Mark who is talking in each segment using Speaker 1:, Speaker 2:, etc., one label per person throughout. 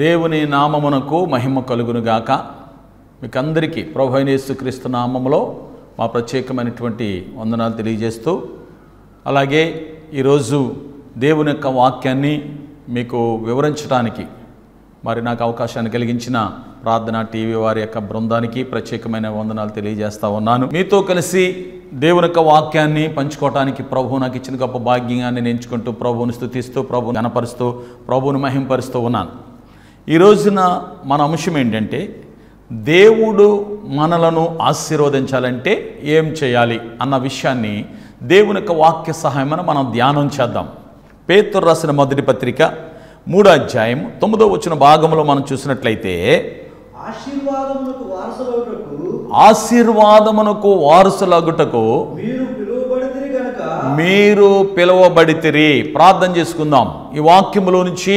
Speaker 1: దేవుని నామమునకు మహిమ కలుగునుగాక. మీకు అందరికీ ప్రభు నామములో మా ప్రత్యేకమైనటువంటి వందనాలు తెలియజేస్తూ అలాగే ఈరోజు దేవుని యొక్క వాక్యాన్ని మీకు వివరించడానికి మరి నాకు అవకాశాన్ని కలిగించిన ప్రార్థన టీవీ వారి యొక్క బృందానికి ప్రత్యేకమైన వందనాలు తెలియజేస్తా ఉన్నాను. మీతో కలిసి దేవుని యొక్క వాక్యాన్ని పంచుకోవటానికి ప్రభు నాకు ఇచ్చిన గొప్ప భాగ్యంగాన్ని నేను ఎంచుకుంటూ ప్రభువుని స్థుతిస్తూ ప్రభువుని గణపరుస్తూ ప్రభువుని మహింపరుస్తూ ఉన్నాను. ఈ రోజున మన అంశం ఏంటంటే దేవుడు మనలను ఆశీర్వదించాలంటే ఏం చేయాలి అన్న విషయాన్ని దేవుని యొక్క వాక్య సహాయమని మనం ధ్యానం చేద్దాం. పేతురు రాసిన మొదటి పత్రిక మూడో అధ్యాయం తొమ్మిదో వచ్చిన భాగంలో మనం చూసినట్లయితే ఆశీర్వాదమునకు వారసులగుటకు
Speaker 2: మీరు పిలువబడితిరి.
Speaker 1: ప్రార్థన చేసుకుందాం. ఈ వాక్యములో నుంచి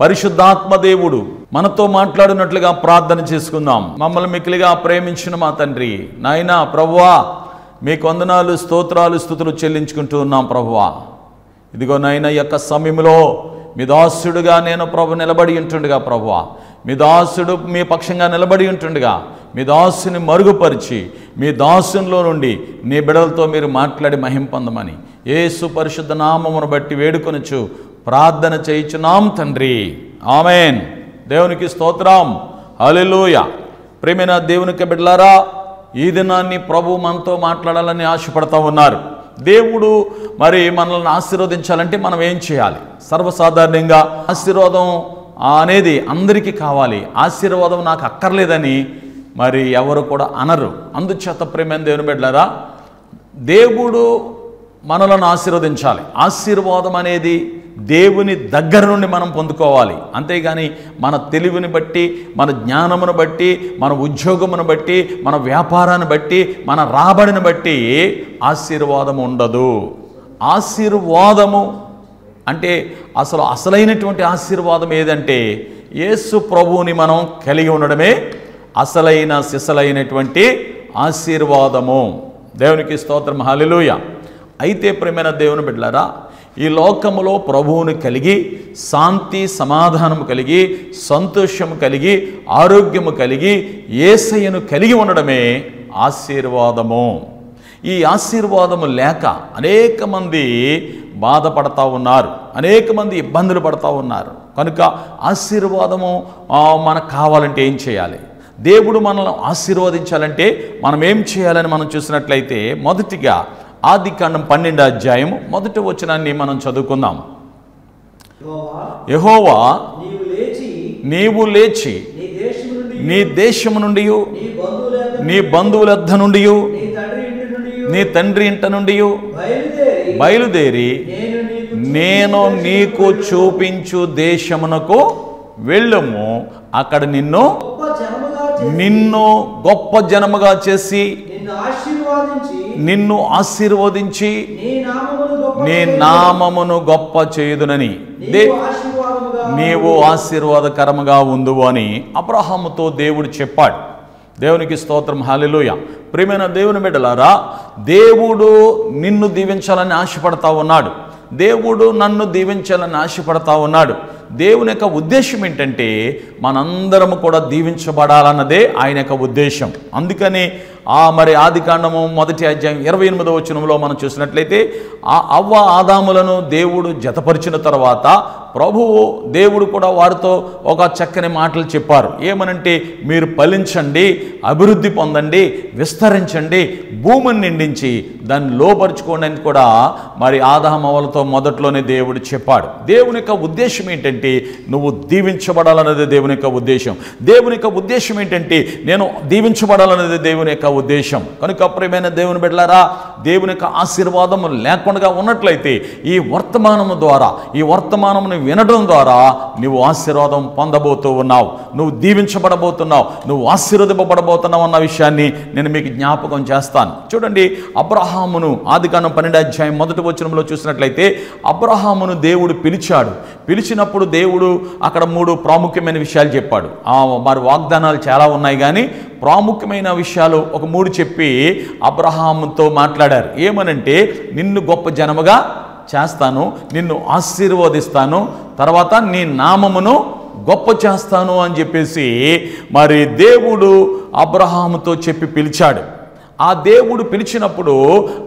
Speaker 1: పరిశుద్ధాత్మ దేవుడు మనతో మాట్లాడినట్లుగా ప్రార్థన చేసుకుందాం. మమ్మల్ని మిక్కిలిగా ప్రేమించిన మా తండ్రి. నాయనా ప్రభువా మీకు వందనాలు స్తోత్రాలు స్థుతులు చెల్లించుకుంటూ ఉన్నాం ప్రభువా. ఇదిగో నాయన ఈ యొక్క సమయంలో మీ దాసుడుగా నేను ప్రభు నిలబడి ఉంటుండగా ప్రభువా. మీ దాసుడు మీ పక్షంగా నిలబడి ఉంటుండగా మీ దాసుని మరుగుపరిచి మీ దాసునిలో నుండి నీ బిడలతో మీరు మాట్లాడి మహిం పొందమని. యేసు పరిశుద్ధ నామమును బట్టి వేడుకొనొచ్చు ప్రార్థన చేయించున్నాం తండ్రి. ఆమెన్. దేవునికి స్తోత్రం. హల్లెలూయ. ప్రేమైన దేవునికి బిడ్డలారా ఈ దినాన్ని ప్రభు మనతో మాట్లాడాలని ఆశపడతా ఉన్నారు. దేవుడు మరి మనల్ని ఆశీర్వదించాలంటే మనం ఏం చేయాలి? సర్వసాధారణంగా ఆశీర్వాదం అనేది అందరికీ కావాలి. ఆశీర్వాదం నాకు అక్కర్లేదని మరి ఎవరు కూడా అనరు. అందుచేత ప్రేమైన దేవుని బిడ్డలారా దేవుడు మనలను ఆశీర్వదించాలి. ఆశీర్వాదం అనేది దేవుని దగ్గర నుండి మనం పొందుకోవాలి. అంతేగాని మన తెలివిని బట్టి మన జ్ఞానమును బట్టి మన ఉద్యోగమును బట్టి మన వ్యాపారాన్ని బట్టి మన రాబడిని బట్టి ఆశీర్వాదం ఉండదు. ఆశీర్వాదము అంటే అసలు అసలైనటువంటి ఆశీర్వాదం ఏదంటే యేసు ప్రభువుని మనం కలిగి ఉండడమే అసలైన సిసలైనటువంటి ఆశీర్వాదము. దేవునికి స్తోత్రం. హల్లెలూయా. అయితే ప్రేమైన దేవుని బిడ్డలారా ఈ లోకములో ప్రభువును కలిగి శాంతి సమాధానము కలిగి సంతోషము కలిగి ఆరోగ్యము కలిగి ఏసయ్యను కలిగి ఉండడమే ఆశీర్వాదము. ఈ ఆశీర్వాదము లేక అనేక మంది బాధపడతా ఉన్నారు అనేక మంది ఇబ్బందులు పడతా ఉన్నారు. కనుక ఆశీర్వాదము మనకు కావాలంటే ఏం చేయాలి? దేవుడు మనల్ని ఆశీర్వదించాలంటే మనం ఏం చేయాలని మనం చూసినట్లయితే మొదటిగా ఆది కాండం పన్నెండు అధ్యాయం మొదటి వచనాన్ని మనం చదువుకుందాం.
Speaker 2: యహోవా నీవు లేచి నీ దేశము నుండి
Speaker 1: నీ బంధువులద్ద నుండి
Speaker 2: నీ బంధువుల
Speaker 1: నుండి
Speaker 2: నీ తండ్రి ఇంట నుండి బయలుదేరి నేను నీకు
Speaker 1: చూపించు దేశమునకు వెళ్ళము. అక్కడ నిన్ను నిన్ను గొప్ప జనముగా చేసి
Speaker 2: నిన్ను ఆశీర్వాదించి నీ నామమును గొప్ప
Speaker 1: చేయుదునని. దే
Speaker 2: నీవు
Speaker 1: ఆశీర్వాదకరముగా ఉందువు అని అబ్రహాముతో దేవుడు చెప్పాడు. దేవునికి స్తోత్రం. హాలెలూయ ప్రియమైన దేవుని బిడ్డలారా దేవుడు నిన్ను దీవించాలని ఆశపడతా ఉన్నాడు. దేవుడు నన్ను దీవించాలని ఆశపడతా ఉన్నాడు. దేవుని యొక్క ఉద్దేశం ఏంటంటే మనందరము కూడా దీవించబడాలన్నదే ఆయన యొక్క ఉద్దేశం. అందుకని ఆ మరి ఆది కాండము మొదటి అధ్యాయం ఇరవై ఎనిమిదవ వచనంలో మనం చూసినట్లయితే ఆ అవ్వ ఆదాములను దేవుడు జతపరిచిన తర్వాత ప్రభువు దేవుడు కూడా వారితో ఒక చక్కని మాటలు చెప్పారు. ఏమనంటే మీరు ఫలించండి అభివృద్ధి పొందండి విస్తరించండి భూమిని నిండించి దాన్ని లోపరుచుకోండి అని కూడా మరి ఆదామవలతో మొదట్లోనే దేవుడు చెప్పాడు. దేవుని యొక్క ఉద్దేశం ఏంటంటే నువ్వు దీవించబడాలన్నది దేవుని యొక్క ఉద్దేశం. దేవుని యొక్క ఉద్దేశం ఏంటంటే నేను దీవించబడాలన్నది దేవుని యొక్క ఉద్దేశం. కనుక ప్రియమైన దేవుని బిడ్డలారా దేవుని యొక్క ఆశీర్వాదము లేకుండా ఉన్నట్లయితే ఈ వర్తమానము ద్వారా ఈ వర్తమానమును వినడం ద్వారా నువ్వు ఆశీర్వాదం పొందబోతూ ఉన్నావు. నువ్వు దీవించబడబోతున్నావు. నువ్వు ఆశీర్వదింపబడబోతున్నావు అన్న విషయాన్ని నేను మీకు జ్ఞాపకం చేస్తాను. చూడండి అబ్రహామును ఆదికాండం పన్నెండు అధ్యాయం మొదటి వచనంలో చూసినట్లయితే అబ్రహామును దేవుడు పిలిచాడు. పిలిచినప్పుడు దేవుడు అక్కడ మూడు ప్రాముఖ్యమైన విషయాలు చెప్పాడు. మరి వాగ్దానాలు చాలా ఉన్నాయి కానీ ప్రాముఖ్యమైన విషయాలు ఒక మూడు చెప్పి అబ్రహాముతో మాట్లాడారు. ఏమనంటే నిన్ను గొప్ప జనముగా చేస్తాను నిన్ను ఆశీర్వదిస్తాను తర్వాత నీ నామమును గొప్ప చేస్తాను అని చెప్పేసి మరి దేవుడు అబ్రహాముతో చెప్పి పిలిచాడు. ఆ దేవుడు పిలిచినప్పుడు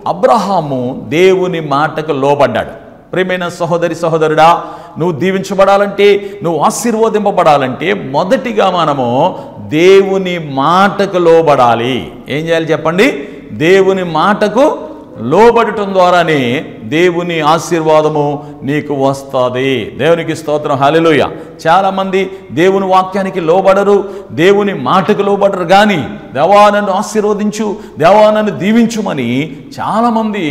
Speaker 1: అబ్రహాము దేవుని మాటకు లోబడ్డాడు. ప్రియమైన సహోదరి సహోదరుడా నువ్వు దీవించబడాలంటే నువ్వు ఆశీర్వదింపబడాలంటే మొదటిగా మనము దేవుని మాటకు లోబడాలి. ఏం చేయాలి చెప్పండి? దేవుని మాటకు లోబడటం ద్వారానే దేవుని ఆశీర్వాదము నీకు వస్తుంది. దేవునికి స్తోత్రం. హాలిలోయ చాలామంది దేవుని వాక్యానికి లోబడరు దేవుని మాటకు లోబడరు. కానీ దేవా నన్ను ఆశీర్వదించు దేవా నన్ను దీవించుమని చాలామంది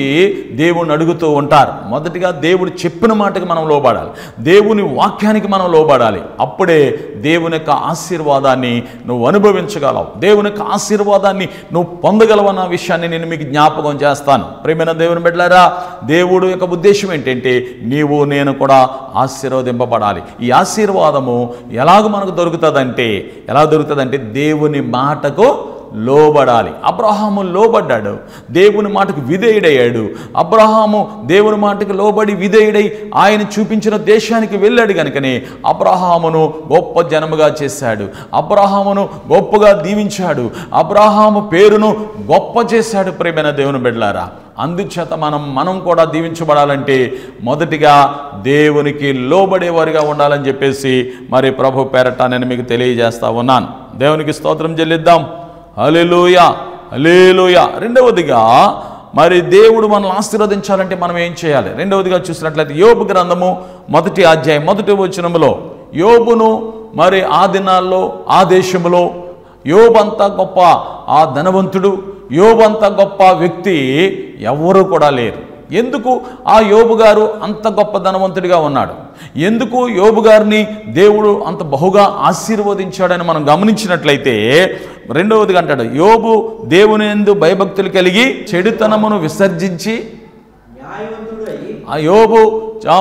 Speaker 1: దేవుణ్ణి అడుగుతూ ఉంటారు. మొదటిగా దేవుడు చెప్పిన మాటకి మనం లోబడాలి. దేవుని వాక్యానికి మనం లోబడాలి. అప్పుడే దేవుని యొక్క ఆశీర్వాదాన్ని నువ్వు అనుభవించగలవు. దేవుని యొక్క ఆశీర్వాదాన్ని నువ్వు పొందగలవన్న విషయాన్ని నేను మీకు జ్ఞాపకం చేస్తాను. ప్రేమైన దేవుని బిడ్డలారా దేవుడు యొక్క ఉద్దేశం ఏంటంటే నీవు నేను కూడా ఆశీర్వదింపబడాలి. ఈ ఆశీర్వాదము ఎలాగ మనకు దొరుకుతుందంటే ఎలా దొరుకుతుందంటే దేవుని మాటకు లోబడాలి. అబ్రహాము లోబడ్డాడు. దేవుని మాటకు విధేయుడయ్యాడు. అబ్రహాము దేవుని మాటకు లోబడి విధేయుడై ఆయన చూపించిన దేశానికి వెళ్ళాడు కనుకనే అబ్రహామును గొప్ప జనముగా చేశాడు. అబ్రహామును గొప్పగా దీవించాడు. అబ్రహాము పేరును గొప్ప చేశాడు ప్రేమైన దేవుని బిడ్డలారా. అందుచేత మనం మనం కూడా దీవించబడాలంటే మొదటిగా దేవునికి లోబడేవారిగా ఉండాలని చెప్పేసి మరి ప్రభు పేరట నేను మీకు తెలియజేస్తా ఉన్నాను. దేవునికి స్తోత్రం చెల్లిద్దాం. హల్లెలూయ హల్లెలూయ. రెండవదిగా మరి దేవుడు మనల్ని ఆశీర్వదించాలంటే మనం ఏం చేయాలి? రెండవదిగా చూసినట్లయితే యోబు గ్రంథము మొదటి అధ్యాయం మొదటి వచనములో యోబును మరి ఆ దినాల్లో ఆ దేశములో యోబంతా గొప్ప ఆ ధనవంతుడు యోబంతా గొప్ప వ్యక్తి ఎవరు కూడా లేరు. ఎందుకు ఆ యోబు గారు అంత గొప్ప ధనవంతుడిగా ఉన్నాడు? ఎందుకు యోబు గారిని దేవుడు అంత బహుగా ఆశీర్వదించాడని మనం గమనించినట్లయితే రెండవదిగా అంటాడు యోబు దేవుని ఎందు భయభక్తులు కలిగి చెడుతనమును విసర్జించి ఆ యోబు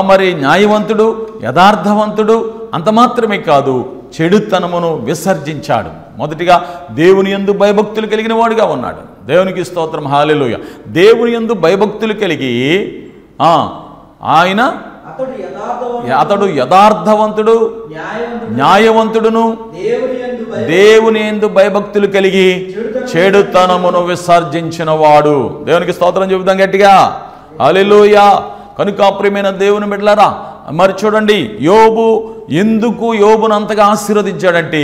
Speaker 1: మరి న్యాయవంతుడు యథార్థవంతుడు అంత మాత్రమే కాదు చెడుతనమును విసర్జించాడు. మొదటిగా దేవుని యందు భయభక్తులు కలిగిన వాడుగా ఉన్నాడు. దేవునికి స్తోత్రం హాలెలుయ. దేవుని యందు భయభక్తులు కలిగి ఆ, ఆయన
Speaker 2: అతడు యథార్థవంతుడు
Speaker 1: న్యాయవంతుడును
Speaker 2: దేవుని
Speaker 1: ఎందు భయభక్తులు కలిగి చెడుతనమును విసర్జించిన వాడు దేవునికి స్తోత్రం చెబుతాం గట్టిగా. హల్లెలూయ కనుక ప్రియమైన దేవుని బిడ్డలారా మరి చూడండి యోబు ఎందుకు యోబును అంతగా ఆశీర్వదించాడంటే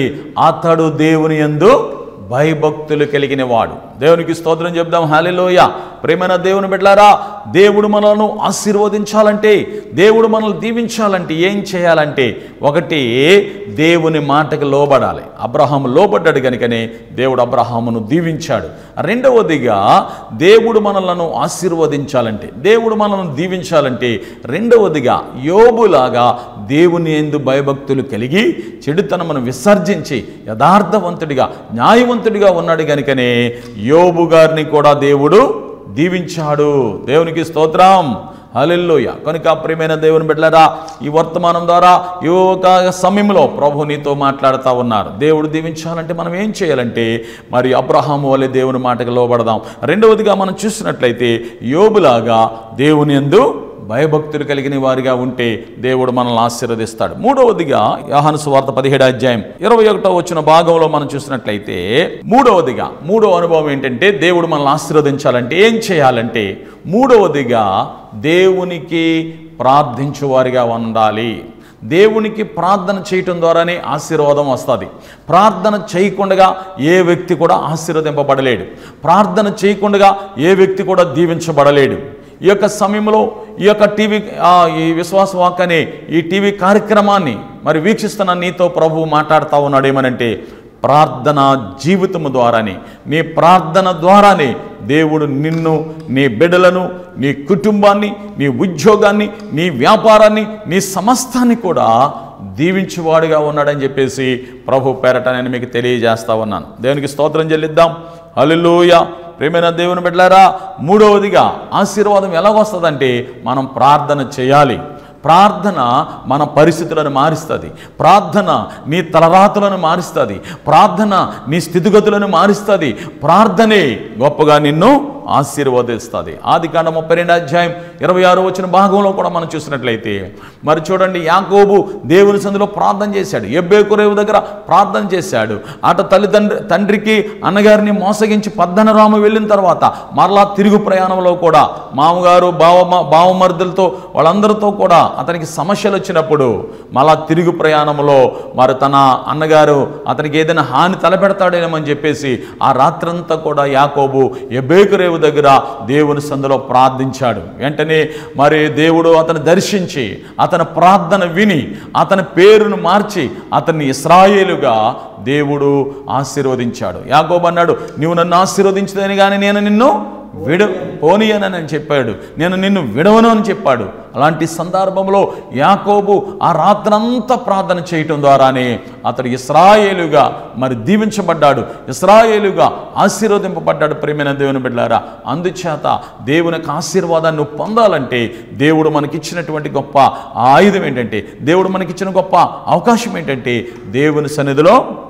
Speaker 1: అతడు దేవుని ఎందు భయభక్తులు కలిగిన వాడు దేవునికి స్తోత్రం చెప్దాం. హాలిలోయ ప్రేమైన దేవుని బిడ్డలారా దేవుడు మనలను ఆశీర్వదించాలంటే దేవుడు మనల్ని దీవించాలంటే ఏం చేయాలంటే ఒకటి దేవుని మాటకు లోబడాలి. అబ్రహాం లోబడ్డాడు కనుకనే దేవుడు అబ్రహామును దీవించాడు. రెండవదిగా దేవుడు మనలను ఆశీర్వదించాలంటే దేవుడు మనల్ని దీవించాలంటే రెండవదిగా యోబులాగా దేవుని ఎందు భయభక్తులు కలిగి చెడుతనమును విసర్జించి యథార్థవంతుడిగా న్యాయవంతుడిగా ఉన్నాడు కనుకనే యోబు గారిని కూడా దేవుడు దీవించాడు. దేవునికి స్తోత్రం. హలెల్లోయ. కనుక ప్రియమైన దేవుని బిడ్డలరా ఈ వర్తమానం ద్వారా ఈ ఒక సమయంలో ప్రభు నీతో మాట్లాడుతూ ఉన్నారు. దేవుడు దీవించాలంటే మనం ఏం చేయాలంటే మరి అబ్రహాము వలె దేవుని మాటకు లోబడదాం. రెండవదిగా మనం చూసినట్లయితే యోబులాగా దేవుని ఎందు భయభక్తులు కలిగిన వారిగా ఉంటే దేవుడు మనల్ని ఆశీర్వదిస్తాడు. మూడవదిగా యోహాను సువార్త పదిహేడు అధ్యాయం ఇరవై ఒకటో వచ్చిన భాగంలో మనం చూసినట్లయితే మూడవదిగా మూడవ అనుభవం ఏంటంటే దేవుడు మనల్ని ఆశీర్వదించాలంటే ఏం చేయాలంటే మూడవదిగా దేవునికి ప్రార్థించువారిగా ఉండాలి. దేవునికి ప్రార్థన చేయటం ద్వారానే ఆశీర్వాదం వస్తుంది. ప్రార్థన చేయకుండా ఏ వ్యక్తి కూడా ఆశీర్వదింపబడలేడు. ప్రార్థన చేయకుండా ఏ వ్యక్తి కూడా దీవించబడలేడు. ఈ యొక్క సమయంలో ఈ యొక్క టీవీ ఈ విశ్వాస వాక్ అనే ఈ టీవీ కార్యక్రమాన్ని మరి వీక్షిస్తున్న నీతో ప్రభువు మాట్లాడుతూ ఉన్నాడు ఏమనంటే ప్రార్థన జీవితము ద్వారానే. నీ ప్రార్థన ద్వారానే దేవుడు నిన్ను నీ బిడ్డలను నీ కుటుంబాన్ని నీ ఉద్యోగాన్ని నీ వ్యాపారాన్ని నీ సమస్తాన్ని కూడా దీవించువాడుగా ఉన్నాడని చెప్పేసి ప్రభు పేరట నేను మీకు తెలియజేస్తా ఉన్నాను. దేవునికి స్తోత్రం చెల్లిద్దాం. హల్లెలూయ. ప్రేమైన దేవుని పెట్టారా మూడవదిగా ఆశీర్వాదం ఎలాగొస్తుందంటే మనం ప్రార్థన చేయాలి. ప్రార్థన మన పరిస్థితులను మారుస్తుంది. ప్రార్థన నీ తలరాతులను మారుస్తుంది. ప్రార్థన నీ స్థితిగతులను మారుస్తుంది. ప్రార్థనే గొప్పగా నిన్ను ఆశీర్వదిస్తుంది. ఆది కాండ ముప్పై రెండు అధ్యాయం ఇరవై ఆరు వచ్చిన భాగంలో కూడా మనం చూసినట్లయితే మరి చూడండి యాకోబు దేవుని సందులో ప్రార్థన చేశాడు. ఎబ్బేకురేవు దగ్గర ప్రార్థన చేశాడు. అట తల్లిదండ్రి తండ్రికి అన్నగారిని మోసగించి పద్దనరాము వెళ్ళిన తర్వాత మరలా తిరుగు ప్రయాణంలో కూడా మామగారు బావ బావమరుదులతో వాళ్ళందరితో కూడా అతనికి సమస్యలు వచ్చినప్పుడు మళ్ళా తిరుగు ప్రయాణంలో మరి తన అన్నగారు అతనికి ఏదైనా హాని తలపెడతాడేమని చెప్పేసి ఆ రాత్రంతా కూడా యాకోబు దేవుని దగ్గర దేవుని సందులో ప్రార్థించాడు. వెంటనే మరి దేవుడు అతను దర్శించి అతని ప్రార్థన విని అతని పేరును మార్చి అతన్ని ఇస్రాయేలుగా దేవుడు ఆశీర్వదించాడు. యాగోబన్నాడు అన్నాడు నువ్వు నన్ను ఆశీర్వదించదని కానీ నేను నిన్ను విడ పోనీయనని చెప్పాడు. నేను నిన్ను విడవను అని చెప్పాడు. అలాంటి సందర్భంలో యాకోబు ఆ రాత్రంతా ప్రార్థన చేయటం ద్వారానే అతడు ఇస్రాయేలుగా మరి దీవించబడ్డాడు. ఇస్రాయేలుగా ఆశీర్వదింపబడ్డాడు ప్రేమైన దేవుని బిడ్డారా అందుచేత దేవుని యొక్క ఆశీర్వాదాన్ని పొందాలంటే దేవుడు మనకిచ్చినటువంటి గొప్ప ఆయుధం ఏంటంటే దేవుడు మనకిచ్చిన గొప్ప అవకాశం ఏంటంటే దేవుని సన్నిధిలో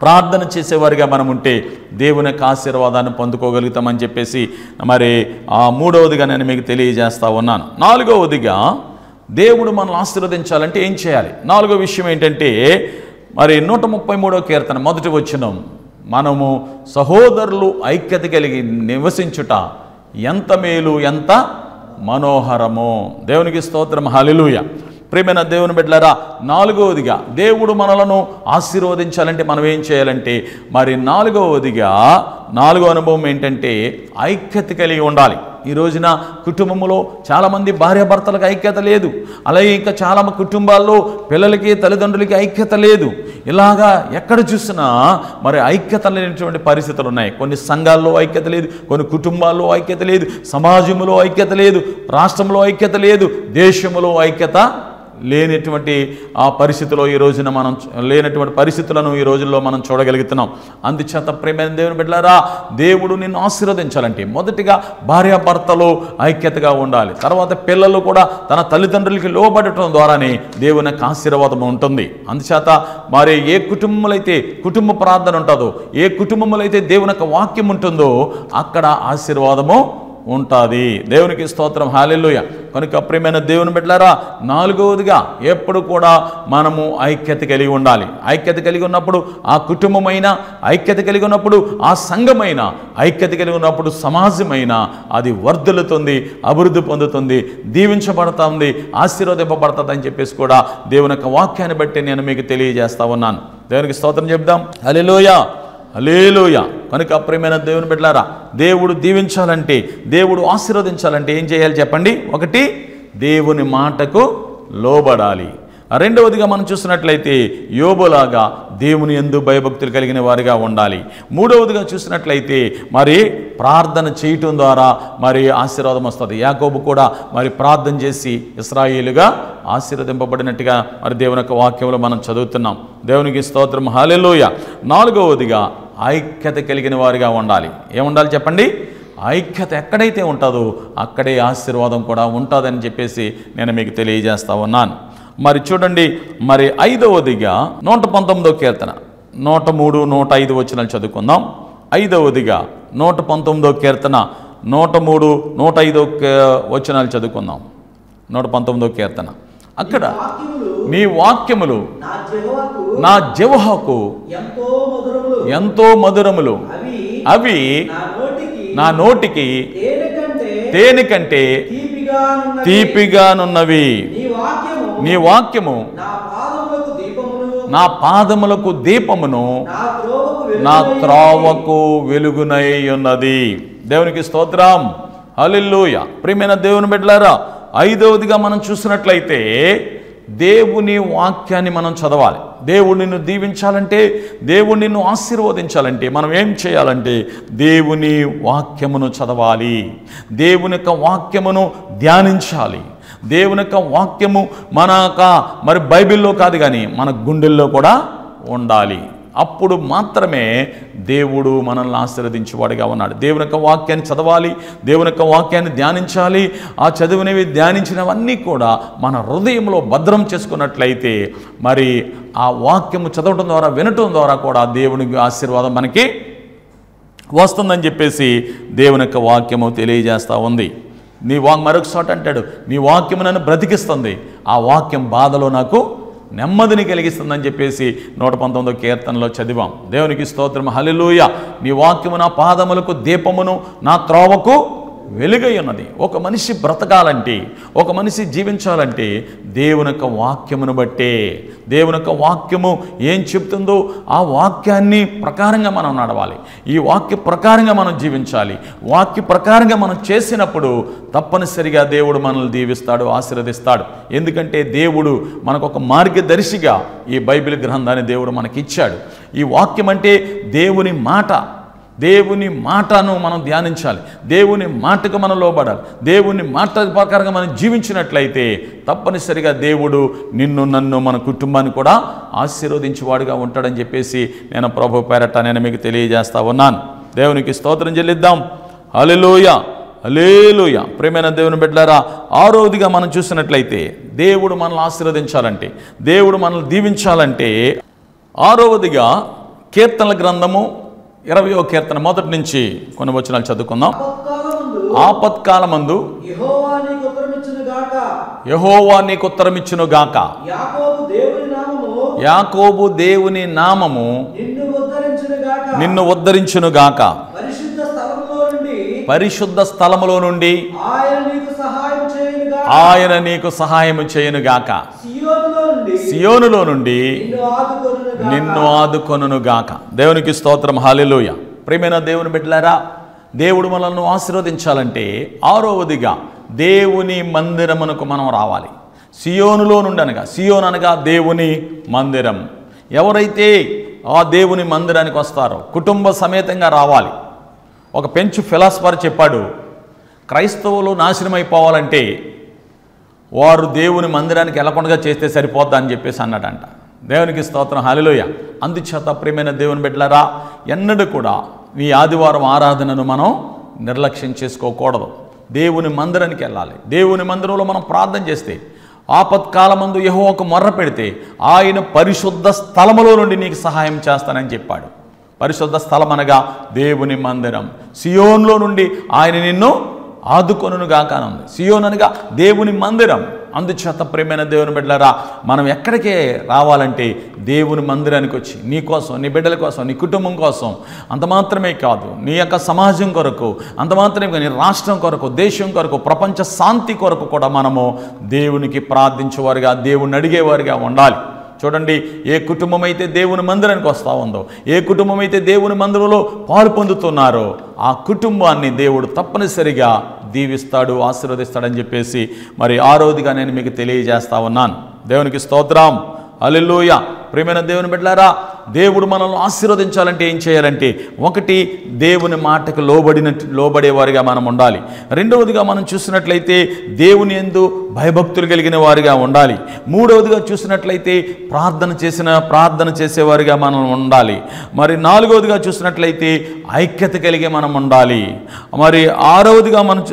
Speaker 1: ప్రార్థన చేసేవారిగా మనం ఉంటే దేవుని యొక్క ఆశీర్వాదాన్ని పొందుకోగలుగుతామని చెప్పేసి మరి ఆ మూడవదిగా నేను మీకు తెలియజేస్తా ఉన్నాను. నాలుగవదిగా దేవుడు మనల్ని ఆశీర్వదించాలంటే ఏం చేయాలి? నాలుగో విషయం ఏంటంటే మరి నూట ముప్పై మూడో కీర్తన మొదటి వచ్చినం మనము సహోదరులు ఐక్యత కలిగి నివసించుట ఎంత మేలు ఎంత మనోహరము. దేవునికి స్తోత్రం. హల్లెలూయా. ప్రేమైన దేవుని బిడ్డలారా నాలుగవదిగా దేవుడు మనలను ఆశీర్వదించాలంటే మనం ఏం చేయాలంటే మరి నాలుగవదిగా నాలుగో అనుభవం ఏంటంటే ఐక్యత కలిగి ఉండాలి. ఈ రోజున కుటుంబంలో చాలామంది భార్యాభర్తలకు ఐక్యత లేదు. అలాగే ఇంకా చాలా కుటుంబాల్లో పిల్లలకి తల్లిదండ్రులకి ఐక్యత లేదు. ఇలాగా ఎక్కడ చూసినా మరి ఐక్యత లేనటువంటి పరిస్థితులు ఉన్నాయి. కొన్ని సంఘాల్లో ఐక్యత లేదు కొన్ని కుటుంబాల్లో ఐక్యత లేదు సమాజంలో ఐక్యత లేదు రాష్ట్రంలో ఐక్యత లేదు దేశంలో ఐక్యత లేనటువంటి ఆ పరిస్థితిలో ఈ రోజున మనం లేనటువంటి పరిస్థితులను ఈ రోజుల్లో మనం చూడగలుగుతున్నాం. అందుచేత ప్రేమైన దేవుని బిడ్డలారా దేవుడు నిన్ను ఆశీర్వదించాలంటే మొదటిగా భార్యాభర్తలు ఐక్యతగా ఉండాలి. తర్వాత పిల్లలు కూడా తన తల్లిదండ్రులకి లోబడటం ద్వారానే దేవుని యొక్క ఆశీర్వాదం ఉంటుంది. అందుచేత మరి ఏ కుటుంబంలో అయితే కుటుంబ ప్రార్థన ఉంటుందో ఏ కుటుంబములైతే అయితే దేవుని యొక్క వాక్యం ఉంటుందో అక్కడ ఆశీర్వాదము ఉంటుంది. దేవునికి స్తోత్రం. హాలెల్లుయ కనుక ప్రియమైన దేవుని బిడ్డలారా నాలుగవదిగా ఎప్పుడు కూడా మనము ఐక్యత కలిగి ఉండాలి. ఐక్యత కలిగి ఉన్నప్పుడు ఆ కుటుంబమైన ఐక్యత కలిగి ఉన్నప్పుడు ఆ సంఘమైన ఐక్యత కలిగి ఉన్నప్పుడు సమాజమైన అది వర్ధలుతుంది అభివృద్ధి పొందుతుంది దీవించబడుతుంది ఆశీర్వదింపబడుతుంది అని చెప్పేసి కూడా దేవుని యొక్క వాక్యాన్ని బట్టి నేను మీకు తెలియజేస్తా ఉన్నాను. దేవునికి స్తోత్రం చెప్దాం. హల్లెలూయా అలేలోయ కనుక ప్రియమైన దేవుని బిడ్డలారా దేవుడు దీవించాలంటే దేవుడు ఆశీర్వదించాలంటే ఏం చేయాలి చెప్పండి? ఒకటి దేవుని మాటకు లోబడాలి. రెండవదిగా మనం చూసినట్లయితే యోబులాగా దేవుని ఎందు భయభక్తులు కలిగిన వారిగా ఉండాలి. మూడవదిగా చూసినట్లయితే మరి ప్రార్థన చేయటం ద్వారా మరి ఆశీర్వాదం వస్తుంది. యాకోబు కూడా మరి ప్రార్థన చేసి ఇస్రాయేలుగా ఆశీర్వదింపబడినట్టుగా మరి దేవుని యొక్క వాక్యంలో మనం చదువుతున్నాం. దేవునికి స్తోత్రం. హాలెలోయ నాలుగవదిగా ఐక్యత కలిగిన వారిగా ఉండాలి. ఏముండాలి చెప్పండి? ఐక్యత ఎక్కడైతే ఉంటుందో అక్కడే ఆశీర్వాదం కూడా ఉంటుందని చెప్పేసి నేను మీకు తెలియజేస్తా ఉన్నాను. మరి చూడండి మరి ఐదవదిగా నూట పంతొమ్మిదో కీర్తన. నూట మూడు నూట ఐదు వచనాలు చదువుకుందాం. ఐదవదిగా నూట పంతొమ్మిదో కీర్తన. నూట మూడు నూట ఐదో వచనాలు చదువుకుందాం. నూట పంతొమ్మిదో కీర్తన. అక్కడ నీ వాక్యములు
Speaker 2: నా
Speaker 1: జవహకు
Speaker 2: ఎంతో మధురములు. అవి నా నోటికి
Speaker 1: నా నోటికి
Speaker 2: తేనె కంటే
Speaker 1: తేనె కంటే
Speaker 2: తీపిగా నున్నవి.
Speaker 1: తీపిగానున్నవి
Speaker 2: నీ వాక్యము
Speaker 1: నీ
Speaker 2: పాదములకు
Speaker 1: దీపమును.
Speaker 2: నా త్రోవకు
Speaker 1: నా
Speaker 2: వెలుగునై
Speaker 1: త్రోవకు వెలుగునై ఉన్నది. దేవునికి స్తోత్రం. హల్లెలూయ. ప్రియమైన దేవుని బిడ్డలారా ఐదవదిగా మనం చూసినట్లయితే దేవుని వాక్యాన్ని మనం చదవాలి. దేవుడు నిన్ను దీవించాలంటే దేవుడు నిన్ను ఆశీర్వదించాలంటే మనం ఏం చేయాలంటే దేవుని వాక్యమును చదవాలి. దేవుని యొక్క వాక్యమును ధ్యానించాలి. దేవుని యొక్క వాక్యము మన యొక్క మరి బైబిల్లో కాదు కానీ మన గుండెల్లో కూడా ఉండాలి. అప్పుడు మాత్రమే దేవుడు మనల్ని ఆశీర్వదించేవాడిగా ఉన్నాడు. దేవుని యొక్క వాక్యాన్ని చదవాలి దేవుని యొక్క వాక్యాన్ని ధ్యానించాలి ఆ చదివినవి ధ్యానించినవన్నీ కూడా మన హృదయంలో భద్రం చేసుకున్నట్లయితే మరి ఆ వాక్యము చదవటం ద్వారా వినటం ద్వారా కూడా దేవుని ఆశీర్వాదం మనకి వస్తుందని చెప్పేసి దేవుని యొక్క వాక్యము తెలియజేస్తూ ఉంది. నీ వా మరొక అంటాడు నీ వాక్యం నన్ను బ్రతికిస్తుంది. ఆ వాక్యం బాధలో నాకు నెమ్మదిని కలిగిస్తుందని చెప్పేసి నూట పంతొమ్మిదో కీర్తనలో చదివాం. దేవునికి స్తోత్రం. హల్లెలూయ. నీ వాక్యము నా పాదములకు దీపమును నా త్రోవకు వెలుగై ఉన్నది ఒక మనిషి బ్రతకాలంటే ఒక మనిషి జీవించాలంటే దేవుని యొక్క వాక్యమును బట్టే దేవుని యొక్క వాక్యము ఏం చెప్తుందో ఆ వాక్యాన్ని ప్రకారంగా మనం నడవాలి. ఈ వాక్య ప్రకారంగా మనం జీవించాలి. వాక్య ప్రకారంగా మనం చేసినప్పుడు తప్పనిసరిగా దేవుడు మనల్ని దీవిస్తాడు ఆశీర్వదిస్తాడు. ఎందుకంటే దేవుడు మనకు ఒక మార్గదర్శిగా ఈ బైబిల్ గ్రంథాన్ని దేవుడు మనకి ఇచ్చాడు ఈ వాక్యం అంటే దేవుని మాట దేవుని మాటను మనం ధ్యానించాలి. దేవుని మాటకు మనం లోబడాలి. దేవుని మాట ప్రకారంగా మనం జీవించినట్లయితే తప్పనిసరిగా దేవుడు నిన్ను నన్ను మన కుటుంబాన్ని కూడా ఆశీర్వదించేవాడుగా ఉంటాడని చెప్పేసి నేను ప్రభు పేరట నేను మీకు తెలియజేస్తా ఉన్నాను. దేవునికి స్తోత్రం చెల్లిద్దాం. అలెలోయ అలేలుయ ప్రేమైన దేవుని బిడ్డలారా ఆరోదిగా మనం చూసినట్లయితే దేవుడు మనల్ని ఆశీర్వదించాలంటే దేవుడు మనల్ని దీవించాలంటే ఆరవదిగా కీర్తనల గ్రంథము ఇరవయో కీర్తన మొదటి నుంచి కొన్ని వచనాలు చదువుకుందాం.
Speaker 2: ఆపత్కాలమందు యెహోవా నీకు ఉత్తరమిచ్చును గాక. యాకోబు దేవుని నామము నిన్ను ఉద్ధరించును గాక. పరిశుద్ధ స్థలములో నుండి ఆయన నీకు
Speaker 1: సహాయము చేయను గాక.
Speaker 2: సియోనులో నుండి నిన్ను ఆదుకొనును గాక.
Speaker 1: నిన్ను ఆదుకొనును గాక. దేవునికి స్తోత్రం. హాలెలూయ ప్రేమైన దేవుని బిడ్డలారా దేవుడు మనల్ని ఆశీర్వదించాలంటే ఆరోవదిగా దేవుని మందిరమునకు మనం రావాలి. సియోనులో నుండి అనగా సియోన్ అనగా దేవుని మందిరం. ఎవరైతే ఆ దేవుని మందిరానికి వస్తారో కుటుంబ సమేతంగా రావాలి. ఒక పెంచు ఫిలాసఫర్ చెప్పాడు క్రైస్తవులు నాశనం అయిపోవాలంటే వారు దేవుని మందిరానికి వెళ్ళకుండా చేస్తే సరిపోద్దా అని చెప్పేసి అన్నాడంట. దేవునికి స్తోత్రం. హలిలోయ అందుచేత ప్రియమైన దేవుని బిడ్డలారా ఎన్నడూ కూడా ఈ ఆదివారం ఆరాధనను మనం నిర్లక్ష్యం చేసుకోకూడదు. దేవుని మందిరానికి వెళ్ళాలి. దేవుని మందిరంలో మనం ప్రార్థన చేస్తే ఆపత్కాలమందు ఒక మొర్ర పెడితే ఆయన పరిశుద్ధ స్థలములో నుండి నీకు సహాయం చేస్తానని చెప్పాడు. పరిశుద్ధ స్థలం అనగా దేవుని మందిరం. సియోన్లో నుండి ఆయన నిన్ను ఆదుకొనును గాకానుంది సియోన్ అనగా దేవుని మందిరం. అందుచేత ప్రేమైన దేవుని బిడ్డలారా మనం ఎక్కడికే రావాలంటే దేవుని మందిరానికి వచ్చి నీ కోసం నీ బిడ్డల కోసం నీ కుటుంబం కోసం అంత మాత్రమే కాదు నీ యొక్క సమాజం కొరకు అంత మాత్రమే కాదు, నీ రాష్ట్రం కొరకు దేశం కొరకు ప్రపంచ శాంతి కొరకు కూడా మనము దేవునికి ప్రార్థించేవారుగా దేవుణ్ణి అడిగేవారుగా ఉండాలి. చూడండి ఏ కుటుంబం అయితే దేవుని మందిరానికి వస్తూ ఉందో ఏ కుటుంబం అయితే దేవుని మందిరంలో పాలు పొందుతున్నారో ఆ కుటుంబాన్ని దేవుడు తప్పనిసరిగా దీవిస్తాడు ఆశీర్వదిస్తాడని చెప్పేసి మరి ఆ రోజుగా నేను మీకు తెలియజేస్తా ఉన్నాను. దేవునికి స్తోత్రం. అల్లెలుయ ప్రేమైన దేవుని బిడ్డలారా దేవుడు మనల్ని ఆశీర్వదించాలంటే ఏం చేయాలంటే ఒకటి దేవుని మాటకు లోబడిన లోబడేవారిగా మనం ఉండాలి. రెండవదిగా మనం చూసినట్లయితే దేవుని ఎందు భయభక్తులు కలిగిన వారిగా ఉండాలి. మూడవదిగా చూసినట్లయితే ప్రార్థన చేసిన ప్రార్థన చేసేవారిగా మనం ఉండాలి. మరి నాలుగవదిగా చూసినట్లయితే ఐక్యత కలిగి మనం ఉండాలి. మరి ఆరవదిగా మనం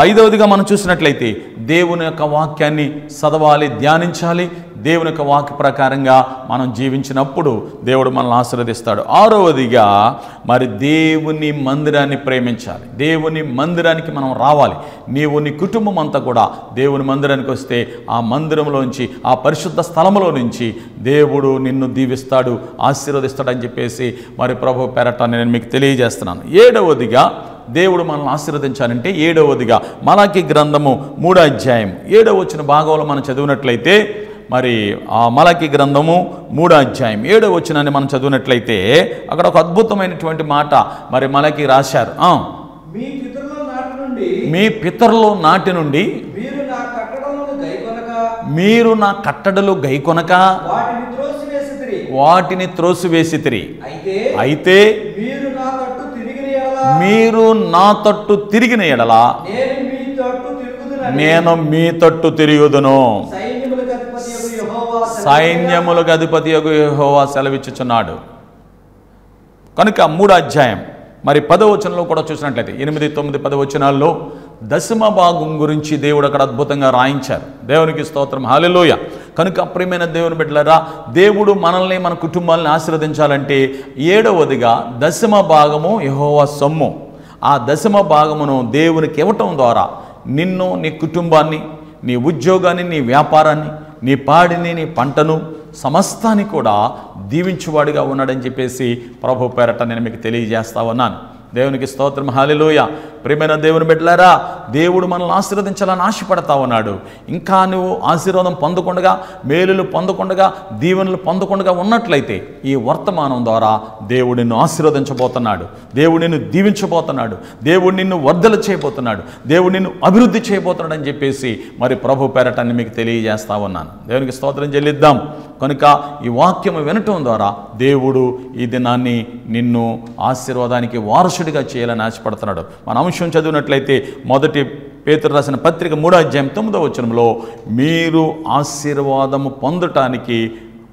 Speaker 1: ఐదవదిగా మనం చూసినట్లయితే దేవుని యొక్క వాక్యాన్ని చదవాలి ధ్యానించాలి దేవుని యొక్క వాక్య ప్రకారంగా మనం జీవించినప్పుడు దేవుడు మనల్ని ఆశీర్వదిస్తాడు. ఆరవదిగా మరి దేవుని మందిరాన్ని ప్రేమించాలి. దేవుని మందిరానికి మనం రావాలి. నీవు నీ కుటుంబం అంతా కూడా దేవుని మందిరానికి వస్తే ఆ మందిరంలోంచి ఆ పరిశుద్ధ స్థలంలో నుంచి దేవుడు నిన్ను దీవిస్తాడు ఆశీర్వదిస్తాడని చెప్పేసి మరి ప్రభు పెరటాన్ని నేను మీకు తెలియజేస్తున్నాను. ఏడవదిగా దేవుడు మనల్ని ఆశీర్వదించాలంటే ఏడవదిగా మలాకి గ్రంథము మూడో అధ్యాయం ఏడవ వచ్చిన భాగంలో మనం చదివినట్లయితే మరి ఆ మలాకి గ్రంథము మూడో అధ్యాయం ఏడవ వచ్చినాన్ని మనం చదివినట్లయితే అక్కడ ఒక అద్భుతమైనటువంటి మాట మరి మలకి రాశారు.
Speaker 2: మీ పితరుల నాటి నుండి మీరు నా
Speaker 1: కట్టడలు గైకొనక
Speaker 2: వాటిని
Speaker 1: వాటిని త్రోసివేసితిరి.
Speaker 2: అయితే
Speaker 1: అయితే
Speaker 2: మీరు నా తట్టు తిరిగిన ఎడల నేను మీ తట్టు
Speaker 1: తిరుగుదును.
Speaker 2: సైన్యములకు అధిపతి యహోవా
Speaker 1: సెలవిచ్చుచున్నాడు. కనుక మూడు అధ్యాయం మరి పదవచనంలో కూడా చూసినట్లయితే ఎనిమిది తొమ్మిది పదవచనాల్లో దశమ భాగం గురించి దేవుడు అక్కడ అద్భుతంగా రాయించారు. దేవునికి స్తోత్రం. హాలెలోయ కనుక ప్రియమైన దేవుని బిడ్డలరా దేవుడు మనల్ని మన కుటుంబాలను ఆశీర్వదించాలంటే ఏడవదిగా దశమ భాగము యహోవా సొమ్ము. ఆ దశమ భాగమును దేవునికి ఇవ్వటం ద్వారా నిన్ను నీ కుటుంబాన్ని నీ ఉద్యోగాన్ని నీ వ్యాపారాన్ని నీ పాడిని నీ పంటను సమస్తాన్ని కూడా దీవించువాడిగా ఉన్నాడని చెప్పేసి ప్రభు పేరట నేను మీకు తెలియజేస్తా ఉన్నాను. దేవునికి స్తోత్రం. హాలిలోయ ప్రేమైన దేవుని బిడ్డలారా దేవుడు మనల్ని ఆశీర్వదించాలని ఆశపడతా ఉన్నాడు. ఇంకా నువ్వు ఆశీర్వాదం పొందకుండా మేలులు పొందకుండా దీవెనలు పొందకుండా ఉన్నట్లయితే ఈ వర్తమానం ద్వారా దేవుడు నిన్ను ఆశీర్వదించబోతున్నాడు. దేవుడు నిన్ను దీవించబోతున్నాడు. దేవుడు నిన్ను వర్ధలు చేయబోతున్నాడు. దేవుడు నిన్ను అభివృద్ధి చేయబోతున్నాడు అని చెప్పేసి మరి ప్రభు పేరటాన్ని మీకు తెలియజేస్తా ఉన్నాను. దేవునికి స్తోత్రం చెల్లిద్దాం. కనుక ఈ వాక్యము వినటం ద్వారా దేవుడు ఈ దినాన్ని నిన్ను ఆశీర్వాదానికి వారసుడిగా చేయాలని ఆశపడుతున్నాడు. మన అంశం చదివినట్లయితే మొదటి పేతురు రాసిన పత్రిక మూడో అధ్యాయం తొమ్మిదో వచనంలో మీరు ఆశీర్వాదము పొందటానికి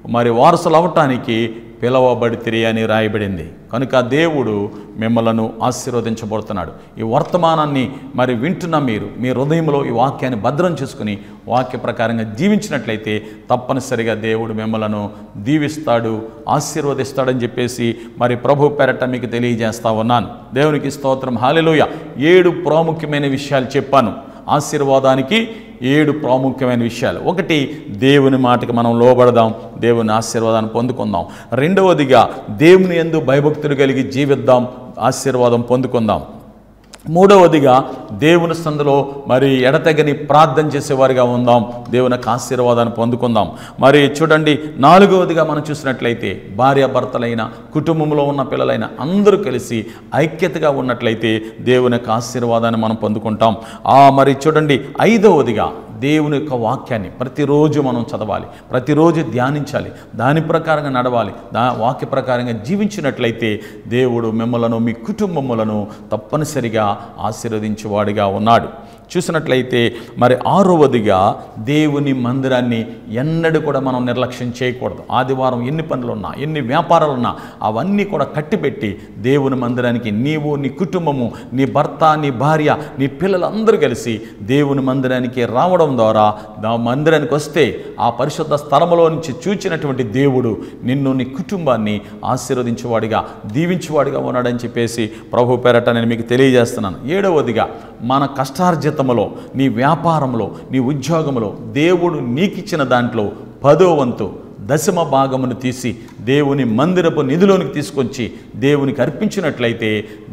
Speaker 1: మరి వారసులు అవ్వటానికి పిలవబడితిరి అని రాయబడింది. కనుక దేవుడు మిమ్మలను ఆశీర్వదించబడుతున్నాడు ఈ వర్తమానాన్ని మరి వింటున్న మీరు మీ హృదయంలో ఈ వాక్యాన్ని భద్రం చేసుకుని వాక్య ప్రకారంగా జీవించినట్లయితే తప్పనిసరిగా దేవుడు మిమ్మలను దీవిస్తాడు ఆశీర్వదిస్తాడని చెప్పేసి మరి ప్రభు పెరట మీకు తెలియజేస్తా ఉన్నాను. దేవునికి స్తోత్రం. హాలిలోయ. ఏడు ప్రాముఖ్యమైన విషయాలు చెప్పాను. ఆశీర్వాదానికి ఏడు ప్రాముఖ్యమైన విషయాలు. ఒకటి దేవుని మాటకి మనం లోబడదాం దేవుని ఆశీర్వాదాన్ని పొందుకుందాం. రెండవదిగా దేవుని ఎందు భయభక్తులు కలిగి జీవిద్దాం ఆశీర్వాదం పొందుకుందాం. మూడవదిగా దేవుని సందులో మరి ఎడతెగని ప్రార్థన చేసేవారిగా ఉందాం. దేవుని యొక్క ఆశీర్వాదాన్ని పొందుకుందాం. మరి చూడండి నాలుగవదిగా మనం చూసినట్లయితే భార్యాభర్తలైన కుటుంబంలో ఉన్న పిల్లలైన అందరూ కలిసి ఐక్యతగా ఉన్నట్లయితే దేవుని యొక్క ఆశీర్వాదాన్ని మనం పొందుకుంటాం. ఆ మరి చూడండి ఐదవదిగా దేవుని యొక్క వాక్యాన్ని ప్రతిరోజు మనం చదవాలి ప్రతిరోజు ధ్యానించాలి దాని ప్రకారంగా నడవాలి దా వాక్య ప్రకారంగా జీవించినట్లయితే దేవుడు మిమ్మలను మీ కుటుంబములను తప్పనిసరిగా ఆశీర్వదించేవాడిగా ఉన్నాడు. చూసినట్లయితే మరి ఆరవదిగా దేవుని మందిరాన్ని ఎన్నడూ కూడా మనం నిర్లక్ష్యం చేయకూడదు. ఆదివారం ఎన్ని పనులు ఉన్నా ఎన్ని వ్యాపారాలు ఉన్నా అవన్నీ కూడా కట్టిపెట్టి దేవుని మందిరానికి నీవు నీ కుటుంబము నీ భర్త నీ భార్య నీ పిల్లలందరూ కలిసి దేవుని మందిరానికి రావడం ద్వారా ఆ మందిరానికి వస్తే ఆ పరిశుద్ధ స్థలములో నుంచి చూచినటువంటి దేవుడు నిన్ను నీ కుటుంబాన్ని ఆశీర్వదించేవాడిగా దీవించేవాడిగా ఉన్నాడని చెప్పేసి ప్రభు పేరట నేను మీకు తెలియజేస్తున్నాను. ఏడవదిగా మన కష్టార్జితములో నీ వ్యాపారంలో నీ ఉద్యోగంలో దేవుడు నీకిచ్చిన దాంట్లో పదో వంతు దశమ భాగమును తీసి దేవుని మందిరపు నిధిలోనికి తీసుకొచ్చి దేవునికి అర్పించినట్లయితే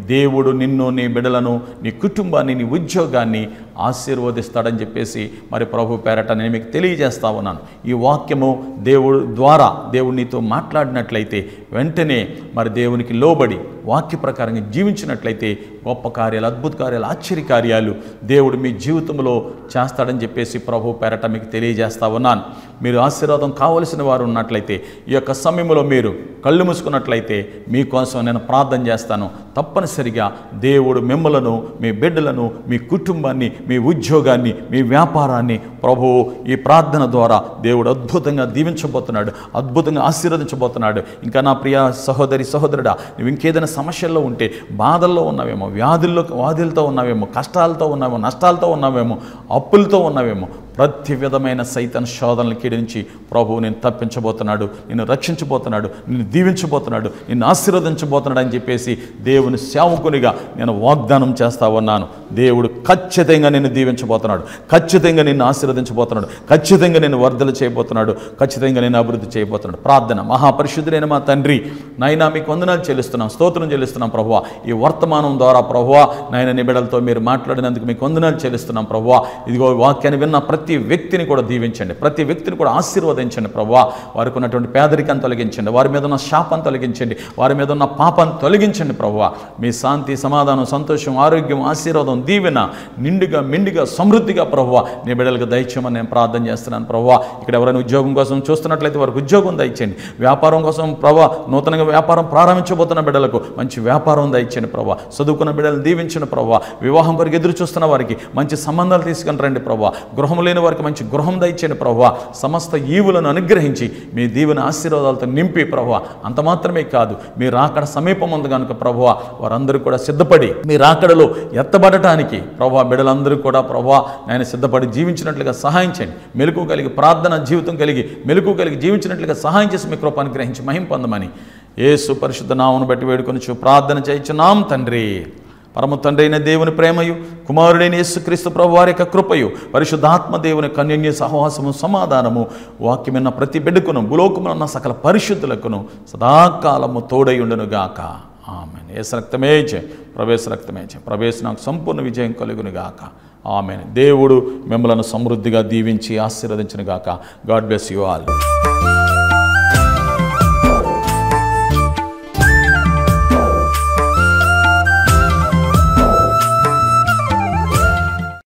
Speaker 1: దేవుడు నిన్ను నీ బిడలను నీ కుటుంబాన్ని నీ ఉద్యోగాన్ని ఆశీర్వదిస్తాడని చెప్పేసి మరి ప్రభు పేరట నేను మీకు తెలియజేస్తా ఉన్నాను. ఈ వాక్యము దేవుడు ద్వారా దేవుడు నీతో మాట్లాడినట్లయితే వెంటనే మరి దేవునికి లోబడి వాక్య ప్రకారంగా జీవించినట్లయితే గొప్ప కార్యాలు అద్భుత కార్యాలు ఆశ్చర్య కార్యాలు దేవుడు మీ జీవితంలో చేస్తాడని చెప్పేసి ప్రభు పేరట మీకు తెలియజేస్తా ఉన్నాను. మీరు ఆశీర్వాదం కావలసిన వారు ఉన్నట్లయితే ఈ యొక్క సమయంలో మీరు కళ్ళు మూసుకున్నట్లయితే మీకోసం నేను ప్రార్థన చేస్తాను. తప్పనిసరిగా దేవుడు మిమ్మలను మీ బిడ్డలను మీ కుటుంబాన్ని మీ ఉద్యోగాన్ని మీ వ్యాపారాన్ని ప్రభువు ఈ ప్రార్థన ద్వారా దేవుడు అద్భుతంగా దీవించబోతున్నాడు అద్భుతంగా ఆశీర్వదించబోతున్నాడు. ఇంకా నా ప్రియ సహోదరి సహోదరుడా నువ్వు ఇంకేదైనా సమస్యల్లో ఉంటే బాధల్లో ఉన్నావేమో వ్యాధుల్లో వ్యాధులతో ఉన్నావేమో కష్టాలతో ఉన్నావేమో నష్టాలతో ఉన్నావేమో అప్పులతో ఉన్నావేమో ప్రతి విధమైన సైతన్ శోధనల కీడి నుంచి ప్రభువు నేను తప్పించబోతున్నాడు నిన్ను రక్షించబోతున్నాడు నిన్ను దీవించబోతున్నాడు నిన్ను ఆశీర్వదించబోతున్నాడు అని చెప్పేసి దేవుని సేవకునిగా నేను వాగ్దానం చేస్తా ఉన్నాను. దేవుడు ఖచ్చితంగా నిన్ను దీవించబోతున్నాడు ఖచ్చితంగా నిన్ను ఆశీర్వదించబోతున్నాడు ఖచ్చితంగా నేను వర్ధలు చేయబోతున్నాడు ఖచ్చితంగా నేను అభివృద్ధి చేయబోతున్నాడు. ప్రార్థన మహాపరిశుద్ధులైన మా తండ్రి నైనా మీకు వందనాలు చెల్లిస్తున్నాం స్తోత్రం చెల్లిస్తున్నాం ప్రభువ. ఈ వర్తమానం ద్వారా ప్రభువ నైనా నిబిడలతో మీరు మాట్లాడినందుకు మీకు వందనాలు చెల్లిస్తున్నాం ప్రభువ. ఇదిగో వాక్యాన్ని విన్న ప్రతి ప్రతి వ్యక్తిని కూడా దీవించండి. ప్రతి వ్యక్తిని కూడా ఆశీర్వదించండి ప్రభా. వారికి ఉన్నటువంటి పేదరికాన్ని తొలగించండి. వారి మీద ఉన్న శాపాన్ని తొలగించండి. వారి మీద ఉన్న పాపాన్ని తొలగించండి ప్రభా. మీ శాంతి సమాధానం సంతోషం ఆరోగ్యం ఆశీర్వాదం దీవెన నిండుగా మిండుగా సమృద్ధిగా ప్రభావ నీ బిడ్డలకు దయచేయమని నేను ప్రార్థన చేస్తున్నాను ప్రభువా ఇక్కడ ఎవరైనా ఉద్యోగం కోసం చూస్తున్నట్లయితే వారికి ఉద్యోగం దయచేయండి. వ్యాపారం కోసం ప్రభా నూతనంగా వ్యాపారం ప్రారంభించబోతున్న బిడ్డలకు మంచి వ్యాపారం దయచేయండి ప్రభా. చదువుకున్న బిడ్డలు దీవించండి ప్రభా. వివాహం కొరకు ఎదురు చూస్తున్న వారికి మంచి సంబంధాలు తీసుకుని రండి ప్రభా. గృహం లేని వారికి మంచి గృహం దయచేయండి ప్రభా సమస్త ఈవులను అనుగ్రహించి మీ దీవెన ఆశీర్వాదాలతో నింపి ప్రభు అంత మాత్రమే కాదు మీరు అక్కడ సమీపం ఉంది కనుక ప్రభు వారందరూ కూడా సిద్ధపడి మీరు అక్కడలో ఎత్తబడటానికి ప్రభు ప్రభా కూడా ప్రభా ఆయన సిద్ధపడి జీవించినట్లుగా సహాయం చేయండి. మెలకు కలిగి ప్రార్థన జీవితం కలిగి మెలకు కలిగి జీవించినట్లుగా సహాయం చేసి మీ కృపాను గ్రహించి మహిం పొందమని ఏ సుపరిశుద్ధ నామను బట్టి వేడుకొని ప్రార్థన చేయించున్నాం తండ్రి. పరమ తండ్రైన దేవుని ప్రేమయు కుమారుడైన యేసుక్రీస్తు ప్రభు వారి యొక్క కృపయు పరిశుద్ధాత్మ దేవుని కన్యన్య సహవాసము సమాధానము వాక్యమైన ప్రతి బిడ్డకును భూలోకమున్న సకల పరిశుద్ధులకును సదాకాలము తోడయుండును గాక ఆమె ఏసు రక్తమే చే ప్రవేశ రక్తమే చే ప్రవేశ నాకు సంపూర్ణ విజయం కలుగును గాక ఆమె దేవుడు మిమ్మలను సమృద్ధిగా దీవించి ఆశీర్వదించిన గాక గాడ్ బ్లెస్ యు ఆల్.